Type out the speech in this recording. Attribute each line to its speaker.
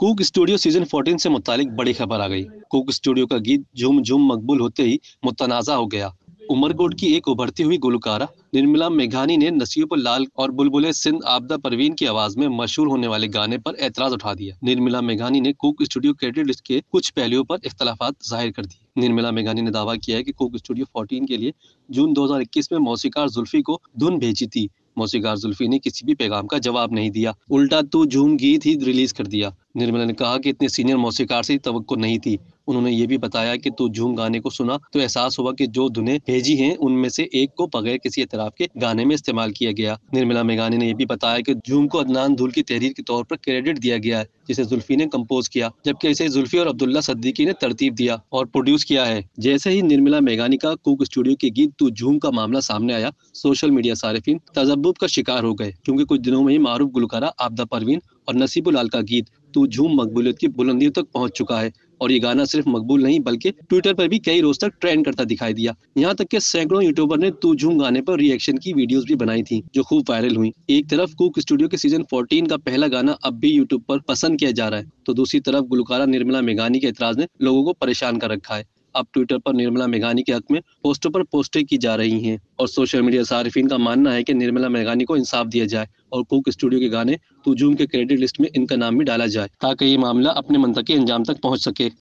Speaker 1: Coke Studio season 14 سے متعلق بڑی خبر آ گئی۔ کوک اسٹوڈیو کا گیت جھوم جھوم مقبول ہوتے ہی متنازع ہو گیا۔ عمر کی ایک ابھرتی ہوئی گلوکارہ نرملا میگھانی نے نصیب لال اور بلبل سندھ آبدہ پروین کی آواز میں مشہور ہونے والے گانے پر اعتراض اٹھا دیا۔ نرملا میگھانی نے کوک اسٹوڈیو کریڈٹ لسٹ کے کچھ پہلوؤں پر اختلافات ظاہر کر دی۔ نرملا میگھانی نے دعویٰ کیا ہے کہ کوک اسٹوڈیو 14 کے لیے جون دو ہزار اکیس میں موسیقار زلفی کو دھن بھیجی تھی۔ موسیقار زلفی نے کسی بھی پیغام کا جواب نہیں دیا۔ الٹا تو جھوم گیت ہی ریلیز کر دیا۔ نرملا نے کہا کہ اتنے سینئر موسیقار سے توقع نہیں تھی۔ انہوں نے یہ بھی بتایا کہ تو جھوم گانے کو سنا تو احساس ہوا کہ جو دھنیں بھیجی ہیں ان میں سے ایک کو بغیر کسی اعتراف کے گانے میں استعمال کیا گیا۔ نرملا میگانی نے یہ بھی بتایا کہ جھوم کو عدنان دھول کی تحریر کے طور پر کریڈٹ دیا گیا ہے، جسے زلفی نے کمپوز کیا، جبکہ اسے زلفی اور عبداللہ صدیقی نے ترتیب دیا اور پروڈیوس کیا ہے۔ جیسے ہی نرملا میگانی کا کوک اسٹوڈیو کے گیت تو جھوم کا معاملہ سامنے آیا، سوشل میڈیا صارفین تجبب کا شکار ہو گئے۔ کیونکہ کچھ دنوں میں ہی معروف گلوکارہ آبدہ پروین اور نصیب الال کا گیت تو جھوم مقبولیت کی بلندیوں تک پہنچ چکا ہے اور یہ گانا صرف مقبول نہیں بلکہ ٹویٹر پر بھی کئی روز تک ٹرینڈ کرتا دکھائی دیا۔ یہاں تک کہ سینکڑوں یوٹیوبر نے تو جھوم گانے پر ری ایکشن کی ویڈیوز بھی بنائی تھی جو خوب وائرل ہوئی ایک طرف کوک اسٹوڈیو کے سیزن 14 کا پہلا گانا اب بھی یوٹیوب پر پسند کیا جا رہا ہے، تو دوسری طرف گلوکارہ نرملا میگانی کے اعتراض نے لوگوں کو پریشان کر رکھا ہے۔ اب ٹویٹر پر نرملا میگانی کے حق میں پوسٹوں پر پوسٹیں کی جا رہی ہیں اور سوشل میڈیا صارفین کا ماننا ہے کہ نرملا میگانی کو انصاف دیا جائے اور کوک اسٹوڈیو کے گانے تو کے کریڈٹ لسٹ میں ان کا نام بھی ڈالا جائے تاکہ یہ معاملہ اپنے منطقی انجام تک پہنچ سکے۔